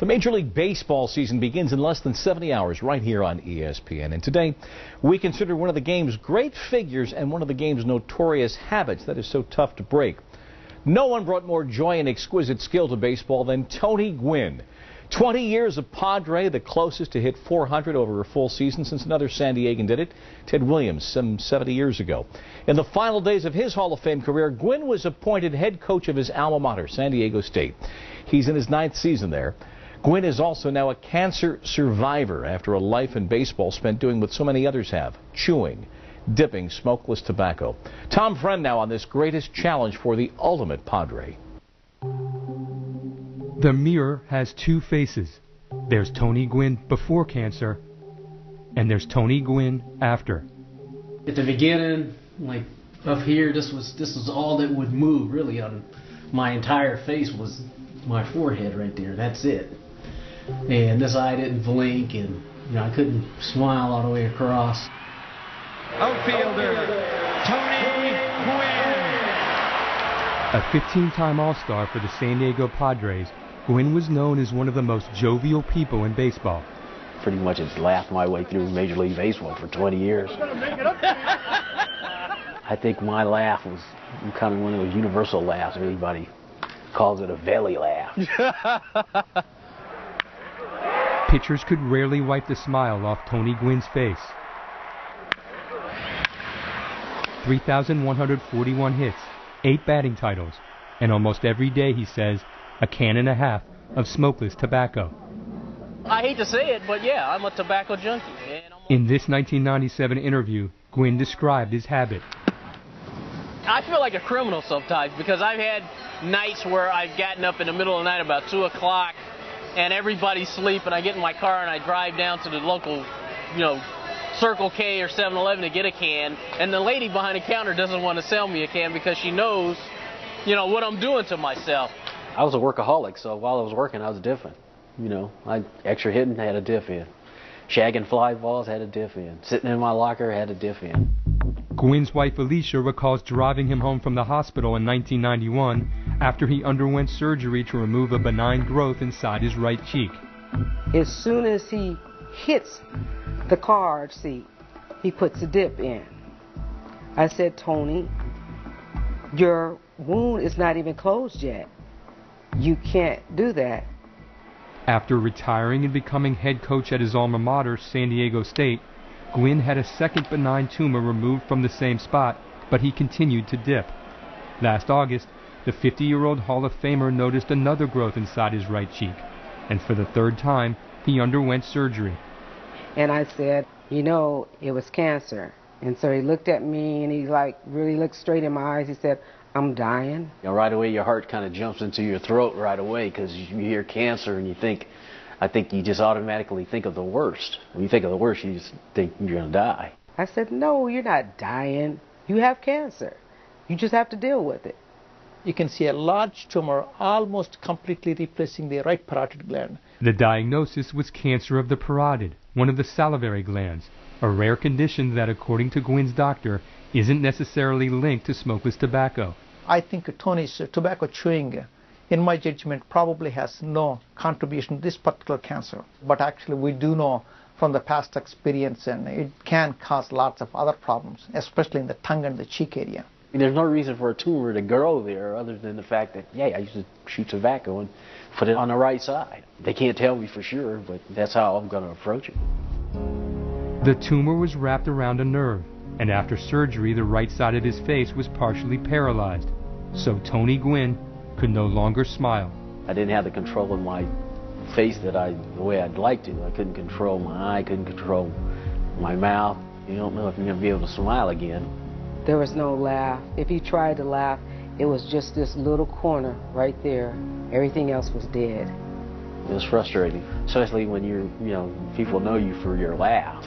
The Major League Baseball season begins in less than 70 hours right here on ESPN. And today, we consider one of the game's great figures and one of the game's notorious habits that is so tough to break. No one brought more joy and exquisite skill to baseball than Tony Gwynn. 20 years of Padre, the closest to hit 400 over a full season since another San Diegan did it, Ted Williams, some 70 years ago. In the final days of his Hall of Fame career, Gwynn was appointed head coach of his alma mater, San Diego State. He's in his ninth season there. Gwynn is also now a cancer survivor after a life in baseball spent doing what so many others have, chewing, dipping smokeless tobacco. Tom Friend now on this greatest challenge for the ultimate Padre. The mirror has two faces. There's Tony Gwynn before cancer, and there's Tony Gwynn after. At the beginning, like up here, this was this was all that would move really on my entire face was my forehead right there. That's it. And this eye didn't blink, and you know I couldn't smile all the way across. Outfielder Tony Gwynn. A 15-time All-Star for the San Diego Padres, Gwynn was known as one of the most jovial people in baseball. Pretty much just laughed my way through Major League Baseball for 20 years. I think my laugh was kind of one of those universal laughs. Everybody calls it a belly laugh. Pitchers could rarely wipe the smile off Tony Gwynn's face. 3,141 hits, 8 batting titles, and almost every day, he says, a can and a half of smokeless tobacco. I hate to say it, but yeah, I'm a tobacco junkie. In this 1997 interview, Gwynn described his habit. I feel like a criminal sometimes because I've had nights where I've gotten up in the middle of the night about 2 o'clock and everybody's asleep and I get in my car and I drive down to the local, you know, Circle K or 7-Eleven to get a can and the lady behind the counter doesn't want to sell me a can because she knows, you know, what I'm doing to myself. I was a workaholic, so while I was working, I was different. You know, I extra hitting had a diff in. Shagging fly balls had a diff in. Sitting in my locker had a diff in. Gwynn's wife Alicia recalls driving him home from the hospital in 1991 after he underwent surgery to remove a benign growth inside his right cheek. As soon as he hits the car seat, he puts a dip in. I said, Tony, your wound is not even closed yet. You can't do that. After retiring and becoming head coach at his alma mater, San Diego State, Gwynn had a second benign tumor removed from the same spot, but he continued to dip. Last August, the 50-year-old Hall of Famer noticed another growth inside his right cheek, and for the third time, he underwent surgery. And I said, you know, it was cancer. And so he looked at me and he like really looked straight in my eyes. He said, I'm dying. You know, right away, your heart kind of jumps into your throat right away because you hear cancer and you think, I think you just automatically think of the worst. When you think of the worst, you just think you're going to die. I said, No, you're not dying. You have cancer. You just have to deal with it. You can see a large tumor almost completely replacing the right parotid gland. The diagnosis was cancer of the parotid, one of the salivary glands, a rare condition that, according to Gwynn's doctor, isn't necessarily linked to smokeless tobacco. I think Tony's uh, tobacco chewing, uh, in my judgment, probably has no contribution to this particular cancer. But actually, we do know from the past experience, and it can cause lots of other problems, especially in the tongue and the cheek area. There's no reason for a tumor to grow there other than the fact that, yeah, I used to chew tobacco and put it on the right side. They can't tell me for sure, but that's how I'm going to approach it. The tumor was wrapped around a nerve, and after surgery, the right side of his face was partially paralyzed. So Tony Gwynn could no longer smile. I didn't have the control of my face that I, the way I'd like to. I couldn't control my eye, couldn't control my mouth. You don't know if you're going to be able to smile again. There was no laugh. If you tried to laugh, it was just this little corner right there. Everything else was dead. It was frustrating, especially when you're, you know, people know you for your laugh.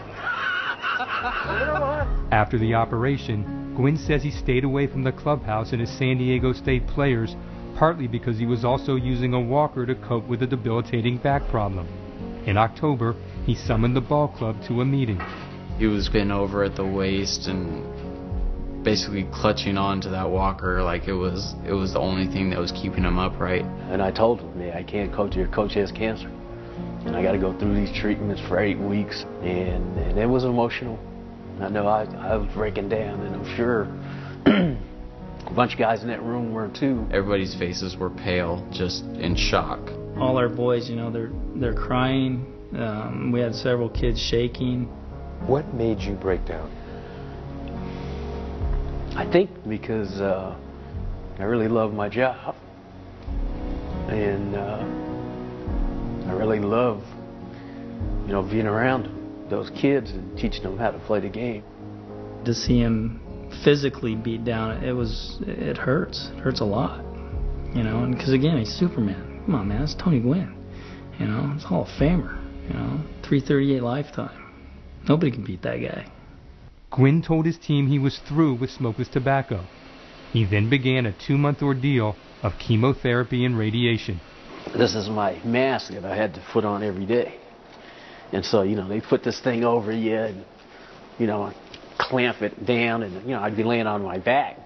After the operation, Gwynn says he stayed away from the clubhouse and his San Diego State players partly because he was also using a walker to cope with a debilitating back problem. In October, he summoned the ball club to a meeting. He was bent over at the waist and basically clutching on to that walker like it was it was the only thing that was keeping him upright. And I told him, yeah, I can't coach. Your coach has cancer. and I got to go through these treatments for eight weeks, and, and it was emotional. I know I, I was breaking down, and I'm sure a bunch of guys in that room were too. Everybody's faces were pale, just in shock. All our boys, you know, they're they're crying. Um, we had several kids shaking. What made you break down? I think because uh, I really love my job, and uh, I really love, you know, being around those kids and teaching them how to play the game. To see him physically beat down, it was it hurts. It hurts a lot, you know. And because again, he's Superman. Come on, man, that's Tony Gwynn. You know, it's Hall of Famer. You know, 338 lifetime. Nobody can beat that guy. Gwynn told his team he was through with smokeless tobacco. He then began a two-month ordeal of chemotherapy and radiation. This is my mask that I had to put on every day. And so, you know, they put this thing over you and, you know, clamp it down and, you know, I'd be laying on my back.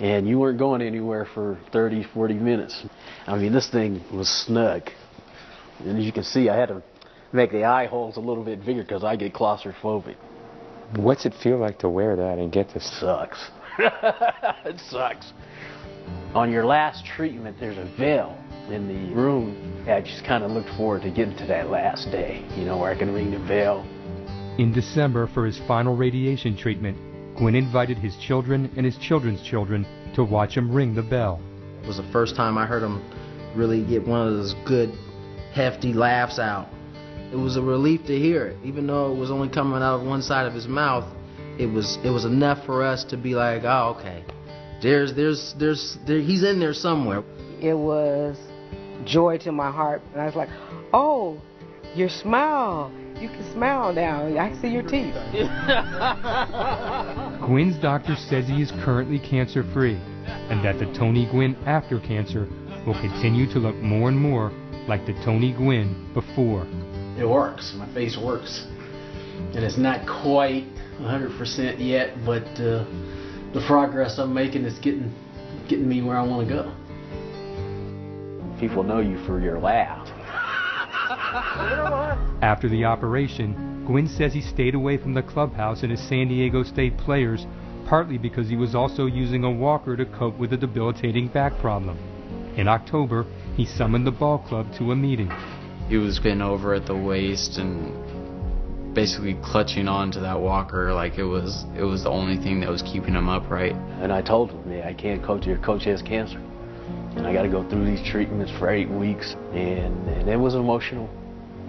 And you weren't going anywhere for 30, 40 minutes. I mean, this thing was snug. And as you can see, I had to make the eye holes a little bit bigger because I get claustrophobic. What's it feel like to wear that and get this? Sucks. it sucks. On your last treatment, there's a veil in the room. I just kind of looked forward to getting to that last day, you know, where I can ring the bell. In December, for his final radiation treatment, Gwynn invited his children and his children's children to watch him ring the bell. It was the first time I heard him really get one of those good, hefty laughs out. It was a relief to hear it, even though it was only coming out of one side of his mouth. It was it was enough for us to be like, oh, okay, there's there's there's there, he's in there somewhere. It was joy to my heart, and I was like, oh, your smile. You can smile now. I can see your teeth. Gwynn's doctor says he is currently cancer free and that the Tony Gwynn after cancer will continue to look more and more like the Tony Gwynn before. It works. My face works. And it's not quite 100% yet, but uh, the progress I'm making is getting getting me where I want to go. People know you for your laugh. After the operation, Gwynn says he stayed away from the clubhouse and his San Diego State players partly because he was also using a walker to cope with a debilitating back problem. In October, he summoned the ball club to a meeting. He was bent over at the waist and basically clutching on to that walker like it was it was the only thing that was keeping him upright. And I told him, yeah, I can't coach. Your coach has cancer, and I got to go through these treatments for eight weeks, and, and it was emotional.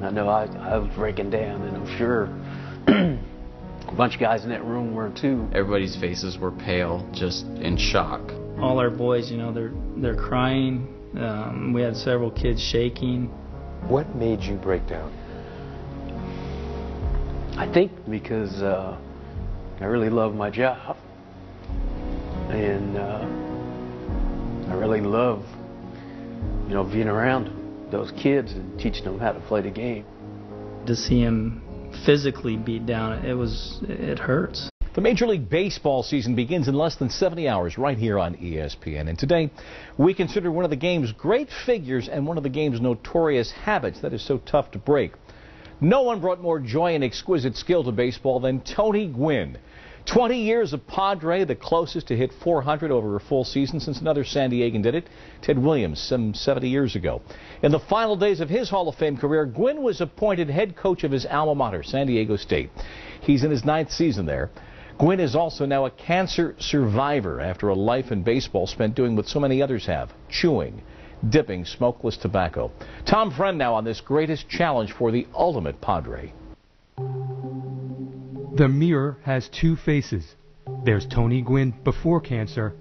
I know I, I was breaking down, and I'm sure a bunch of guys in that room were too. Everybody's faces were pale, just in shock. All our boys, you know, they're they're crying. Um, we had several kids shaking. What made you break down? I think because uh, I really love my job, and uh, I really love, you know, being around those kids and teaching them how to play the game. To see him physically beat down, it was it hurts. The Major League Baseball season begins in less than 70 hours right here on ESPN. And today, we consider one of the game's great figures and one of the game's notorious habits that is so tough to break. No one brought more joy and exquisite skill to baseball than Tony Gwynn. 20 years of Padre, the closest to hit 400 over a full season since another San Diegan did it, Ted Williams, some 70 years ago. In the final days of his Hall of Fame career, Gwynn was appointed head coach of his alma mater, San Diego State. He's in his ninth season there. Gwynn is also now a cancer survivor after a life in baseball spent doing what so many others have, chewing, dipping smokeless tobacco. Tom Friend now on this greatest challenge for the ultimate Padre. The mirror has two faces. There's Tony Gwynn before cancer,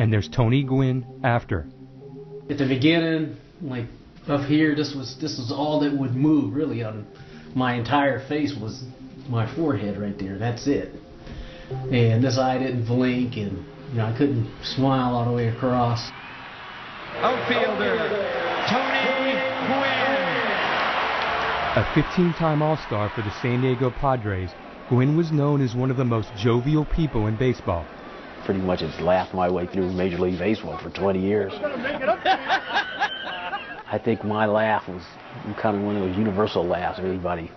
and there's Tony Gwynn after. At the beginning, like up here, this was this was all that would move really on my entire face was my forehead right there. That's it. And this eye didn't blink, and you know I couldn't smile all the way across. Outfielder Tony Gwynn. A 15-time All-Star for the San Diego Padres, Gwynn was known as one of the most jovial people in baseball. Pretty much just laughed my way through Major League Baseball for 20 years. I think my laugh was kind of one of those universal laughs. Everybody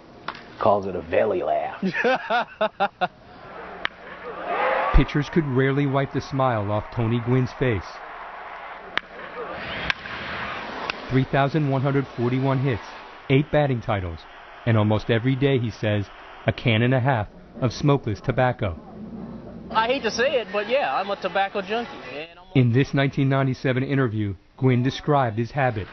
calls it a belly laugh. Pitchers could rarely wipe the smile off Tony Gwynn's face. 3,141 hits, 8 batting titles, and almost every day, he says, a can and a half of smokeless tobacco. I hate to say it, but yeah, I'm a tobacco junkie. In this 1997 interview, Gwynn described his habit.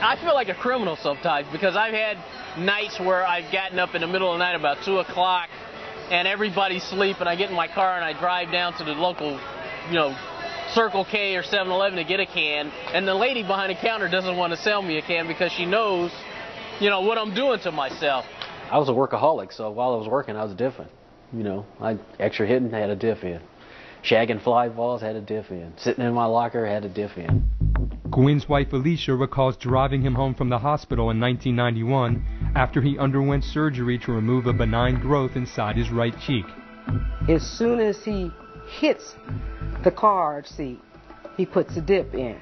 I feel like a criminal sometimes because I've had nights where I've gotten up in the middle of the night about 2 o'clock and everybody's asleep and I get in my car and I drive down to the local, you know, Circle K or 7-Eleven to get a can and the lady behind the counter doesn't want to sell me a can because she knows, you know, what I'm doing to myself. I was a workaholic, so while I was working, I was different. You know, I extra hitting had a diff in. Shagging fly balls had a diff in. Sitting in my locker had a diff in. Gwynn's wife Alicia recalls driving him home from the hospital in 1991 after he underwent surgery to remove a benign growth inside his right cheek. As soon as he hits the card seat, he puts a dip in.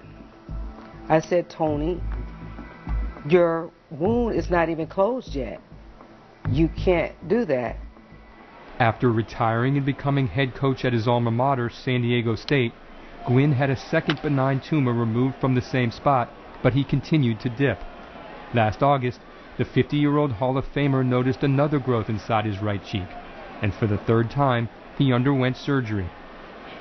I said, Tony, your wound is not even closed yet. You can't do that. After retiring and becoming head coach at his alma mater, San Diego State, Gwynn had a second benign tumor removed from the same spot, but he continued to dip. Last August, the 50 year old Hall of Famer noticed another growth inside his right cheek, and for the third time, he underwent surgery.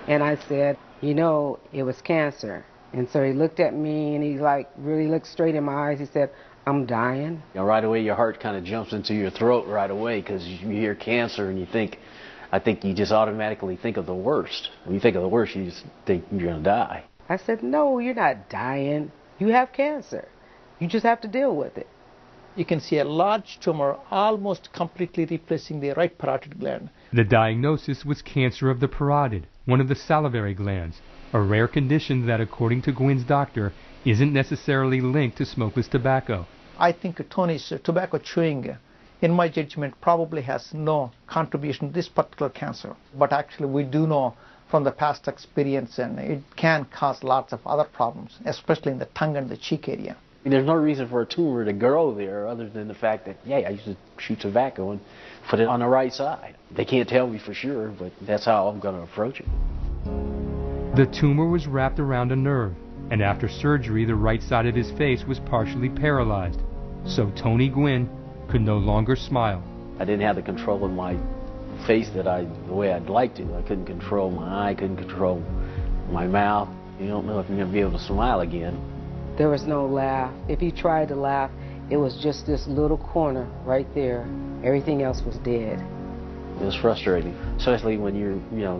And I said, you know, it was cancer. And so he looked at me and he like really looked straight in my eyes. He said, I'm dying. You know, right away, your heart kind of jumps into your throat right away because you hear cancer and you think, I think you just automatically think of the worst. When you think of the worst, you just think you're going to die. I said, no, you're not dying. You have cancer. You just have to deal with it. You can see a large tumor almost completely replacing the right parotid gland. The diagnosis was cancer of the parotid, one of the salivary glands, a rare condition that, according to Gwynn's doctor, isn't necessarily linked to smokeless tobacco. I think Tony's tobacco chewing, in my judgment, probably has no contribution to this particular cancer. But actually, we do know from the past experience, and it can cause lots of other problems, especially in the tongue and the cheek area. I mean, there's no reason for a tumor to grow there other than the fact that, yeah, I used to chew tobacco and put it on the right side. They can't tell me for sure, but that's how I'm going to approach it. The tumor was wrapped around a nerve, and after surgery, the right side of his face was partially paralyzed. So Tony Gwynn could no longer smile. I didn't have the control of my face that I, the way I'd like to. I couldn't control my eye, couldn't control my mouth. You don't know if you're going to be able to smile again. There was no laugh. If he tried to laugh, it was just this little corner right there. Everything else was dead. It was frustrating, especially when you're, you know,